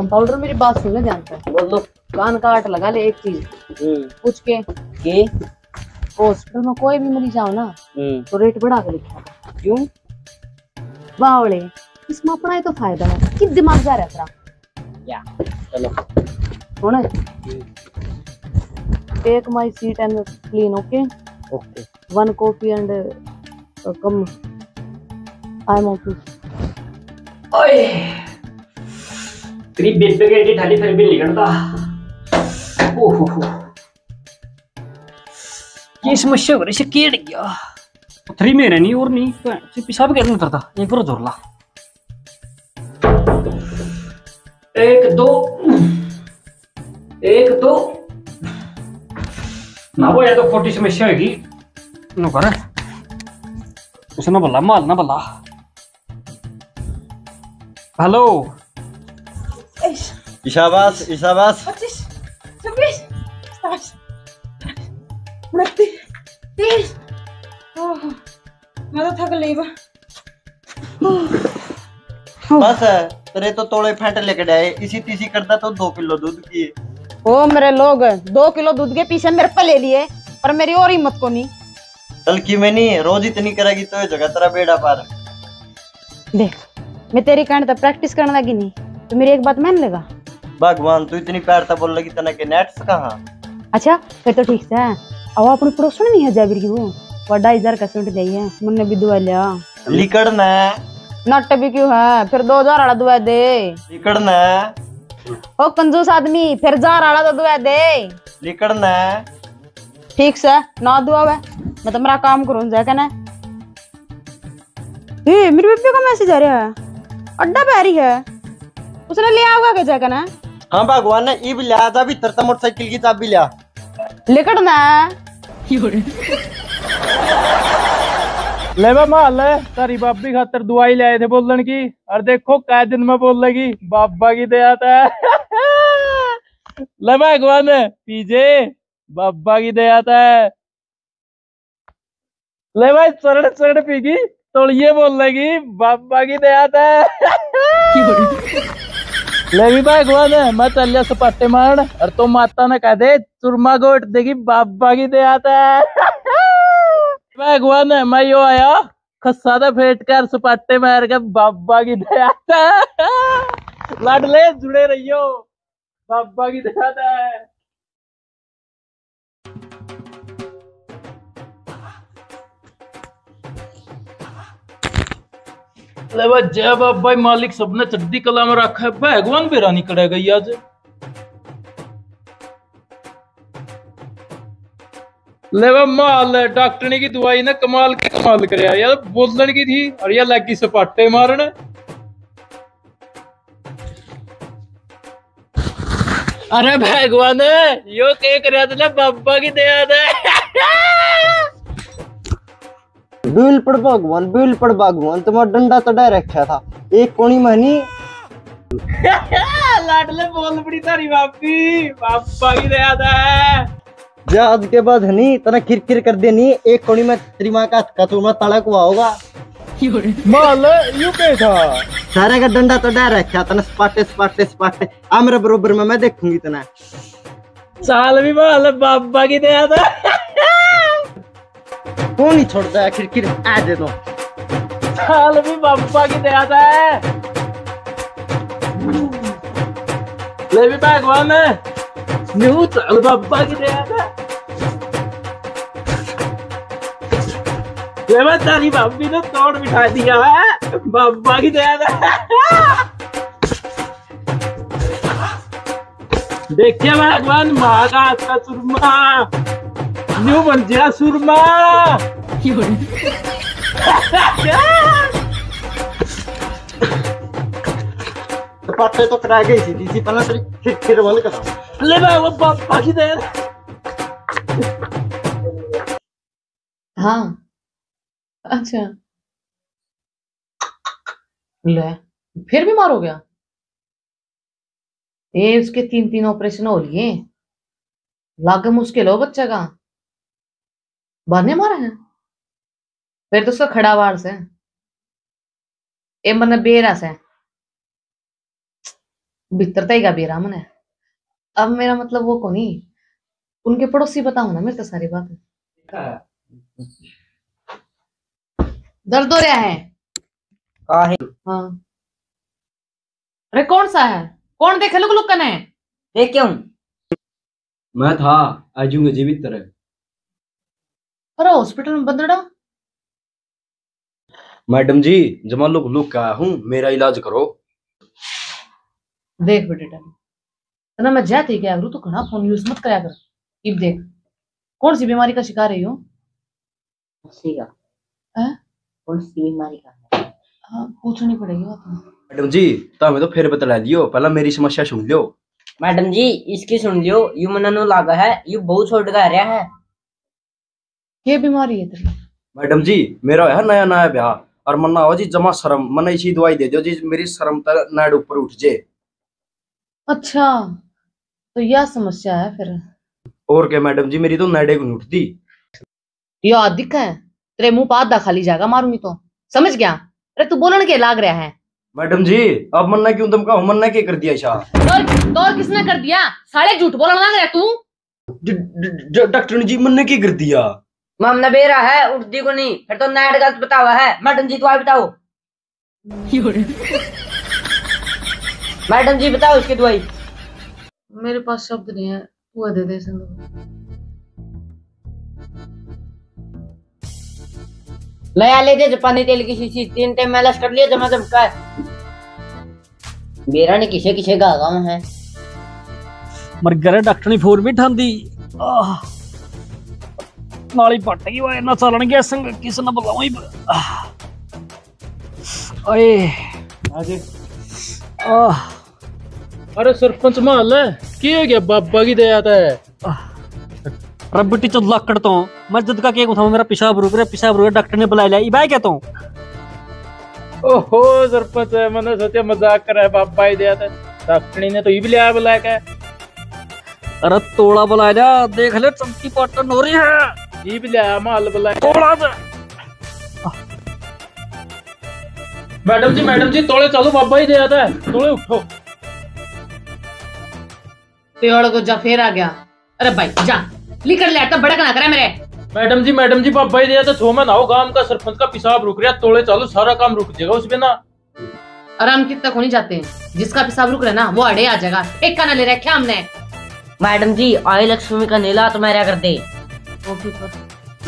Compounder मेरी बात सुन ले जानता है बोल दो। कान काट लगा ले एक चीज़। हम्म। पूछ के। के? हॉस्पिटल में कोई भी मरीज़ आओ ना हम्म। तो रेट बढ़ा के लिखा। क्यों? बावड़े इसमें अपना ही तो फ़ायदा है। कि दिमाग जा रहा तेरा? या चलो। सुन। Take my seat and clean okay okay one coffee and come I am office ओए। तेरी बेबे के एडी ढाली फिर भी निकलता ओहो। ये समस्या हो रही से केड़ गया। थ्री मेरे नहीं और नहीं से पेशाब कैसे उतरता एक बार ज़ोर ला। एक दो। एक दो। ना वो या तो खोटी समस्या होगी। नो कर। उसे ना बल्ला माल ना बल्ला। हेलो। ईशाबास ईशाबास पच्चीस छब्बीस सताईस उनतीस तीस मैं तो थक ली बस तेरे तो तोड़े फेंट लेके जाए इसी तीसी करता तो दो किलो दूध की। ओ मेरे लोग दो किलो दूध के पीछे मेरे पे ले लिए पर मेरी और हिम्मत को नहीं। कल की मैं नहीं रोज इतनी करेगी तो ये जगह तेरा बेड़ा पार। देख मैं तेरी कहने तो प्रैक्टिस करने लगी नहीं तो मेरी एक बात मान लेगा? भगवान तू इतनी प्यार था बोल लगी तना के नेट्स कहाँ? अच्छा फिर तो ठीक है। अब अपनी पड़ोसन नहीं है जाबिर की वो ढाई हज़ार का सूट दी है मुन्ने भी दुआ लिया। लिकड़ना नट भी क्यों है? फिर दो हज़ार वाला दुआ दे। लिकड़ना ओ कंजूस आदमी फिर हज़ार वाला तो दुआ दे। लिकड़ना ठीक से ना दुआ वे। मैं तो मेरा काम करूँ जाके ना। ए मेरी बेबी का मैसेज आ रहा है। अड्डा पे आ रही है। उसने ले आओगा क्या जाके ना? हाँ भगवान ने ई भी लिया था भी तरता मोटरसाइकिल की चाबी लिया। लिकड़ना ले बा माल है तारी बाबी खातर दवाई ले आए थे बोलन की। और देखो कै दिन में बोल लगी बाबा की दे आता है ले भगवान पीजे बाबा की दया आता है ले भाई चरण चरण पीगी तो ये बोल लगी बाबा की दया आता है ले भी भगवान मैं। चल लिया सपाटे मारन और तुम माता ने कह दे चुरमा गोट देगी बाबा की दे आता है। ने मैं यो आया, खस्सा दा फेट कर, सपाटे मार के बाबा की दया लाडले, जुड़े रहियो। बाबा की दया है। ले बा जय बाबा मालिक सबने चड्डी कला में रखा है। भगवान बेरा निकले गई आज। ले बा माल, डॉक्टरनी की दवाई ने कमाल के कमाल करया यार बोलन की थी, और ये लगी सपाटे मारन। अरे भगवान, यो के करया था बाबा की दया दे। बिल पड़ भगवान बिल पड़ भगवान तुम्हारा डंडा तो डर रखा था। एक कोनी मनी लाडले बोल बड़ी तारी बापी बाबा की दया दे जा आज के बाद हनी तना किरकिर कर देनी एक कोनी में तेरी माँ का हाथ का तुम्हारा तड़क हुआ होगा। माल यू पे था सारे का डंडा तो डर रखा तना स्पाटे स्पाटे स्पाटे। आ मेरे बरोबर में मैं देखूँगी तना। साल भी माल बाबा की दया दे। कौन ही छोड़ता है किरकिर आ दे दो साल भी बाबा की दया दे ले भी भगवान न्यू चल बाबा की दया दे ले मैं तारी बाबी ने तोड़ बिठा दिया है। बाबा की दया दे देखिए भगवान, माँ का सुरमा न्यू बन गया सुरमा स्पाटे तो करा गई थी इसी पहले तेरी किरकिर बंद करा। ले मैं वो बाबा की दया हाँ। अच्छा। ले फिर बीमार हो गया ये उसके तीन तीन ऑपरेशन हो लिए। लागे मुश्किल हो बच्चे का। बाने मारे हैं? फिर तो उसका खड़ा वार से। ए मतलब बेरा से। भीतर ही का बेरा मन है अब मेरा मतलब वो को नहीं उनके पड़ोसी बताओ ना मेरे तो सारी बात। दर्द हो रहा है। का है। हाँ अरे कौन सा है? कौन देखे लुक लुकन है ये क्यों? मैं था आजूँगा जी भीतर अरे हॉस्पिटल में बंदड़ा? मैडम जी जमा लुक लुक का आया हूँ मेरा इलाज करो। देख बेटे टाइम ना मैं जाती क्या करूँ तो घना फ़ोन यूज़ मत करा कर। इब देख कौन सी बीमारी का शिकार है यो? सी का। हैं? कौन सी बीमारी का? हाँ पूछनी पड़ेगी बात मैडम जी तो हमें तो फिर बतला दियो पहला मेरी समस्या सुन लो मैडम जी इसकी सुन लियो यू मननु लागा है यू बहुत छोड़ का रहा है। ये बीमारी है तेरी। मैडम जी मेरा है नया नया ब्याह। और मन्ना हो जी जमा शर्म। मन इसी दवाई दे दो जी मेरी शर्म तर नाड़ ऊपर उठ जे। अच्छा तो यह समस्या है फिर। और क्या मैडम जी मेरी तो नाड़े को उठती। यो अधिक है। तेरे मुँह पर आधा खाली जाएगा मारूँगी तो। समझ गया? अरे तू बोलन के लाग रहा है। मैडम जी अब मन्ना क्यों धमका मन्ना क्या कर दिया शाह तोर तोर किसने कर दिया? साले झूठ बोलन लग रहा है तू? डॉक्टर जी मन्ना क्या कर दिया? मम नबेरा है उर्दी को नहीं। फिर तो नैट गलत तो बताओ है। मैडम जी दुआ बताओ। मैडम जी बताओ उसकी दुआई। मेरे पास शब्द नहीं है। वो दे दे नया ले दे जापानी तेल की शीशी। तीन टाइम मैलस कर लिया जमा जम का मेरा ने किसे किसे गागा आगाम है। मर गरे डॉक्टर ने फोर भी ठांदी आ ਨਾਲ ਹੀ ਪੱਟ ਗਈ ਵਾ ਇਹਨਾਂ ਚੱਲਣ ਗਿਆ ਸੰਗ ਕਿਸ ਨਾਲ ਬੁਲਾਵਾਂ ਹੀ ਓਏ आगे ਆਹ अरे सरपंच माल है की हो गया बाबा की दया आता है ਰੱਬੀ ਚ ਲੱਕੜ ਤੋਂ ਮੈਂ ਜਦ ਕਾ ਕੇ ਉਠਾਉਂ ਮੇਰਾ ਪਿਸ਼ਾਬ ਰੁਕ ਰਿਹਾ ਪਿਸ਼ਾਬ ਰੁਕ ਰਿਹਾ ਡਾਕਟਰ ਨੇ ਬੁਲਾ ਲਿਆ ਇਹ ਬਾਈ ਕਿਆ ਤੂੰ ओहो सरपंच है मैंने सोचा मजाक कर रहा है बाबा ही दया था डॉक्टरी ने तो ये भी लिया बुलाया क्या ਅਰੇ ਤੋਲਾ ਬੁਲਾ ਲਿਆ ਦੇਖ ਲੈ ਚਮਕੀ ਪਟਨ ਹੋ ਰਹੀ माल मैडम जी मैडम जी चलो बाबा ही दे है उठो पेड़ को जा फिर आ गया अरे भाई जा निकल ले ना करे मेरे मैडम जी मैडम जी बाबा ही दे ना हो गाँव का सरपंच का पेशाब रुक रहा तोड़े चालू सारा काम रुक जाएगा उस बिना आराम कित तक होने जाते हैं जिसका पेशाब रुक रहा ना वो अड़े आ जाएगा एक का ना ले रहा क्या हमने मैडम जी आई लक्ष्मी का नीला तुम्हारा कर दे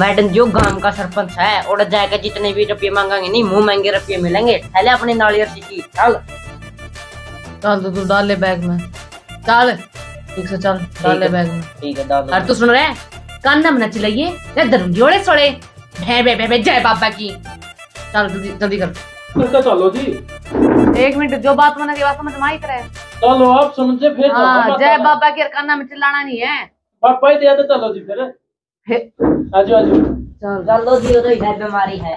मैडम जो गाँव का सरपंच है और जाएगा जितने भी रुपये मांगेंगे नहीं मुँह महँगे रुपये मिलेंगे। पहले अपनी नालियर शीशी चल। डाल दो तू डाल ले बैग में। चल। ठीक से चल डाल ले बैग में। ठीक है दादा और तू सुन रहा है? कान ना चिल्लाइए या दरुन जोड़े सोड़े। भे भे भे जय बाबा की। चल जल्दी जल्दी कर। तो चलो जी? एक मिनट जो बात मैंने की बात समझ में आई तरह चलो आप समझे फिर हाँ जय बाबा की कान्ना में चिल्लाना नहीं है। बाबा ही दया था चलो जी फिर। आजो आजो। चल। चलो जी तो इधर बीमारी है।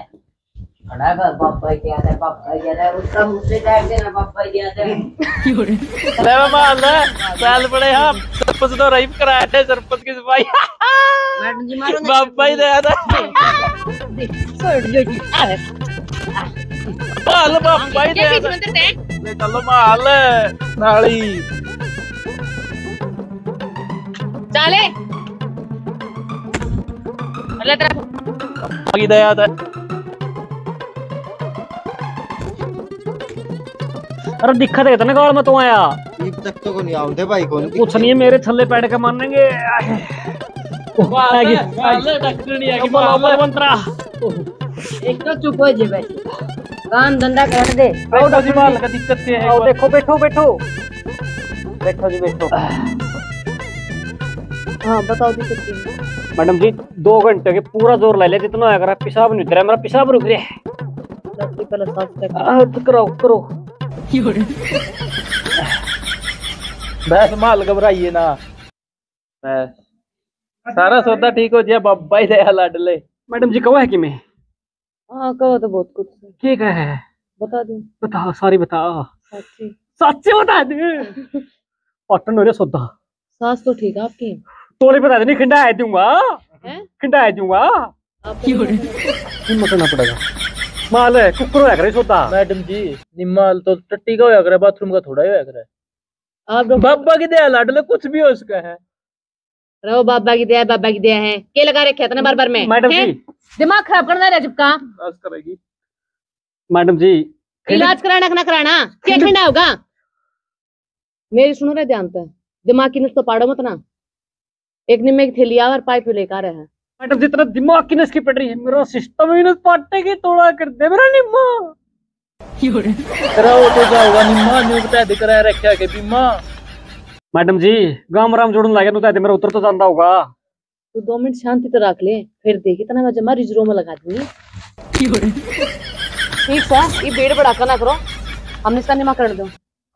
खड़ा कर पापा ही दिया पापा ही। दिया उसका मुझसे टाइम देना पापा ही दिया ले माल है साल बड़े हम सरपंच तो रही कराया थे सरपंच की सफ़ाई। मैडम जी मारो ना। ही। दया था माल बाबा ही। दया था ले चलो माल नाली। चले। अरे दिक्कत है ना गाल में तो आया अब तक तो को नहीं आउंदे भाई कौन कुछ नहीं है मेरे थल्ले बैठ के मानेंगे। एक तो चुप हो जे बैठ काम धंधा करने दे। आओ डॉक्टर का दिक्कत से है आओ देखो बैठो बैठो। बैठो जी बैठो। हाँ बताओ दिक्कत क्या है? मैडम जी दो घंटे के पूरा ज़ोर ले ले जितना आया करा पेशाब नहीं उतरा मेरा पेशाब रुक रहा है तो करो करो बस माल घबराइए ना। बस। सारा सौदा ठीक हो जाए बाबा ही दया लाडले मैडम जी कहो है कि मैं? हाँ कहो तो बहुत कुछ है। ठीक है। बता दूँ। बता सारी बता साक्षी सच्चे बता दे। पटन हो रहा सौदा। सास तो ठीक है आपकी? तोले बता दे नहीं खिंडा है दूँगा। हैं? खिंडा है दूँगा। हिम्मत करना पड़ेगा। माल है कुकर होया करे सौदा मैडम जी निम्माल तो टट्टी का होया करे बाथरूम का थोड़ा ही होया करे। आप बाबा की दया लाडले कुछ भी हो उसका है। रहो बाबा की दया बाबा की दया है। के लगा रखे इतने बार बार में? मैडम जी। दिमाग खराब करना है चिपका। बस करेगी मैडम जी इलाज कराना ना कराना। क्या ठंडा होगा? मेरी सुनो रे ध्यान पे दिमाग की नस तो पाड़ो मत ना। एक निम्मे की थैली आ और पाइप लेकर रहे हैं। मैडम जितना दिमाग की नस की पड़ रही है मेरा सिस्टम ही नस पाटे की तोड़ा कर दे मेरा निम्मा। तेरा वो तो जाओगा निम्मा न्यू बता दे करा रखा के बीमा। मैडम जी गाँव राम जोड़न लागे नु ते मेरा उत्तर तो जानता होगा। तो दो मिनट शांति तो रख ले फिर देखी तना मैं जमा रिजरो में लगा दूँगी। ठीक सा ये बेड़ बढ़ा ना करो। हमने इसका निमा कर दो।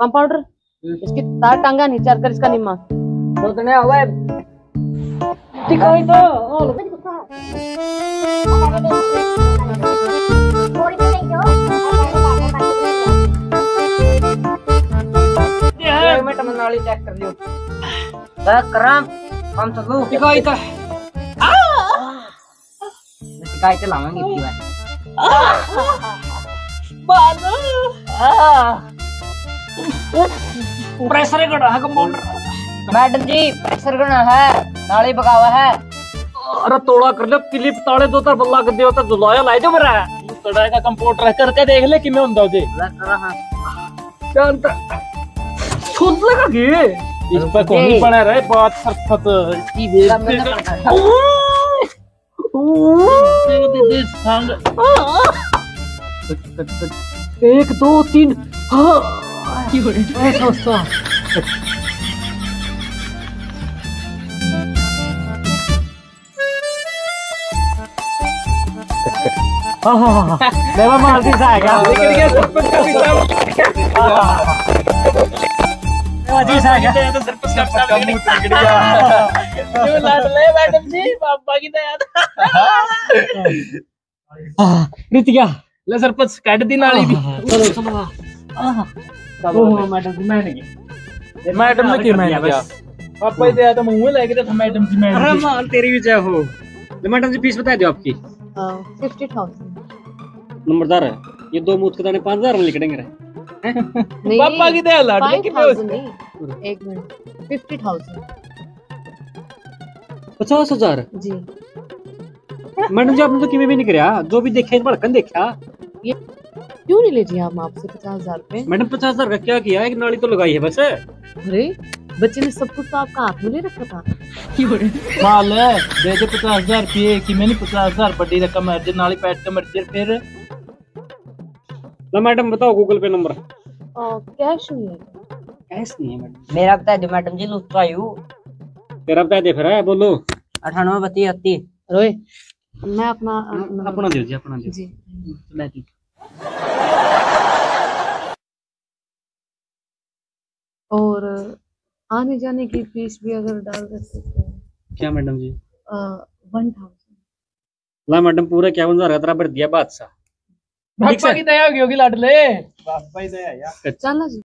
कंपाउंडर इसकी तार टांगा नहीं चार कर इसका निमा तो तने हुआ दिखाई तो एक मिनट में नाली चेक कर लियो चेक कराम हम चलो दिखाई था शिकायत लावांगे इतनी बार प्रेशर कड़ा है कंपाउंडर मैडम जी प्रेशर करना है नाली पकावा है। अरे तोड़ा कर ले क्लिप ताले दो तर बल्ला कर दियो तो जुलाया लाई जो मेरा। तड़ा का कंप्यूटर करके देख ले कि मैं हुंदा रहा जानता सुन लगा के इस पर कौन नहीं पड़ा रहे बात सरफत इसकी है। दे संग एक दो तीन। हाँ। ऐसा ऐसा मारती सा का जी मैडम जी बाबा की दया हाँ, रितिका ले सरपंच काट दी नाली भी चलो चलो ओह मैडम जी मैडम ने क्यों मैंने किया पापा ही दया तो मुँह में लग था मैडम जी अरे मैडम माल तेरी भी जय हो। मैडम जी फ़ीस बता दो आपकी फिफ्टी थाउज़ेंड नंबरदार है। ये दो मुझ के दाने पाँच हज़ार में निकलेंगे रे। नहीं पापा की दया लाड लेकिन थाउज़ेंड नहीं एक मिनट फिफ्टी थाउज़ेंड पचास हज़ार? जी। मैडम जी आपने तो किਵੇਂ भी नहीं कराया जो भी देखे भड़कन देखा? ये क्यों नहीं लीजिए आप आपसे पचास हज़ार रुपए? मैडम पचास हज़ार का क्या किया? एक नाली तो लगाई है बस अरे बच्चे ने सब कुछ तो आपका हाथ में ले रखा था। माल दे दे पचास हज़ार रुपये कि मैंने पचास हज़ार बड़ी रकम है जे नाली पैट के मर्ज़ी फिर। लो मैडम बताओ गूगल पे नंबर। कैश नहीं है। कैश नहीं है मैडम। मेरा बता दो मैडम जी लुत्ता यू तेरा बता दे फिर है बोलो। अठानवे बत्तीस अस्सी रोए मैं अपना अपना- अपना दे जी अपना दे। जी। ले जी और आने जाने की फ़ीस भी अगर डाल सकते हैं क्या मैडम जी? वन थाउज़ेंड ला मैडम पूरा क्या हज़ार रहता तेरा भर दिया बादशाह बाबा की दया होगी होगी लाड ले बाबा ही दया यार। चलना जी।